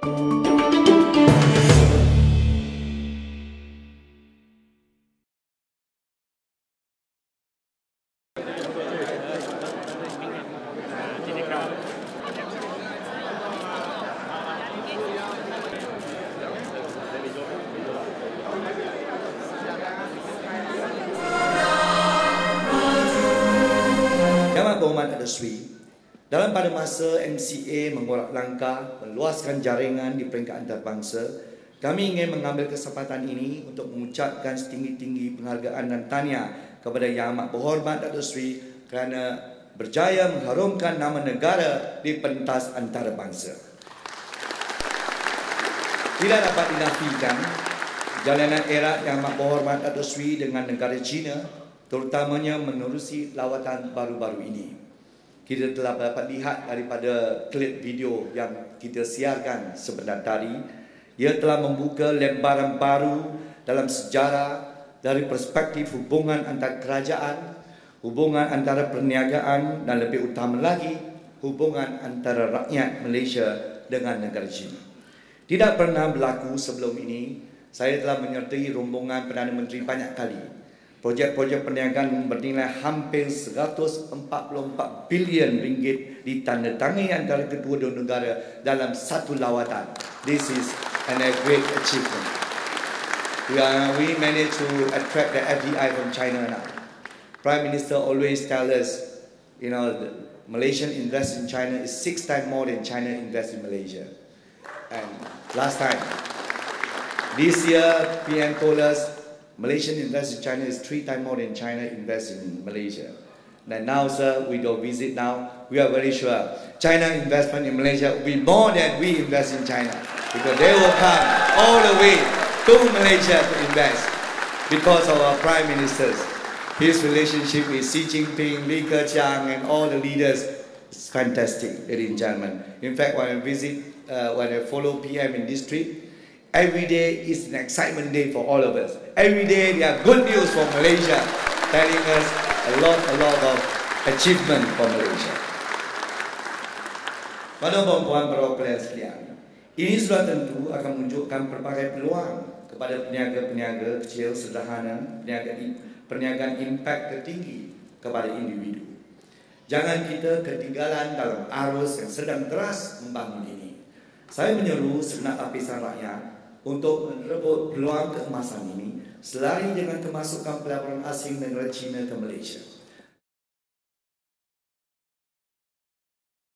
Yang berhormat Datuk Seri, dalam pada masa MCA mengorak langkah meluaskan jaringan di peringkat antarabangsa, kami ingin mengambil kesempatan ini untuk mengucapkan setinggi-tinggi penghargaan dan tahniah kepada Yang Amat Berhormat Datuk Seri kerana berjaya mengharumkan nama negara di pentas antarabangsa. Tidak dapat dinafikan jalanan erat Yang Amat Berhormat Datuk Seri dengan negara China terutamanya menerusi lawatan baru-baru ini. Kita telah dapat lihat daripada klip video yang kita siarkan sebentar tadi, ia telah membuka lembaran baru dalam sejarah dari perspektif hubungan antara kerajaan, hubungan antara perniagaan dan lebih utama lagi hubungan antara rakyat Malaysia dengan negara China. Tidak pernah berlaku sebelum ini, saya telah menyertai rombongan Perdana Menteri banyak kali Projek-projek perniagaan bernilai hampir 144 bilion ringgit ditandatangani antara kedua dua negara dalam satu lawatan. This is an a great achievement. We, are, we managed to attract the FDI from China now. Prime Minister always tell us, you know, the Malaysian invest in China is six times more than China invest in Malaysia. And last time, this year, PM told us Malaysian invest in China is three times more than China invest in Malaysia. And now, sir, we go visit now. We are very sure China investment in Malaysia will be more than we invest in China because they will come all the way to Malaysia to invest because of our prime ministers. His relationship with Xi Jinping, Li Keqiang, and all the leaders is fantastic, ladies and gentlemen. In fact, when I visit, uh, when I follow PM in this trip, Every day is an excitement day for all of us. Every day there are good news from Malaysia, telling us a lot, a lot of achievement for Malaysia. Pada perempuan perwakilan sekalian, ini sudah tentu akan menunjukkan berbagai peluang kepada peniaga-peniaga kecil sederhana, peniaga perniagaan impak tertinggi kepada individu. Jangan kita ketinggalan dalam arus yang sedang deras membangun ini. Saya menyeru segenap lapisan rakyat untuk merebut peluang keemasan ini selari dengan kemasukan pelaburan asing negara China ke Malaysia.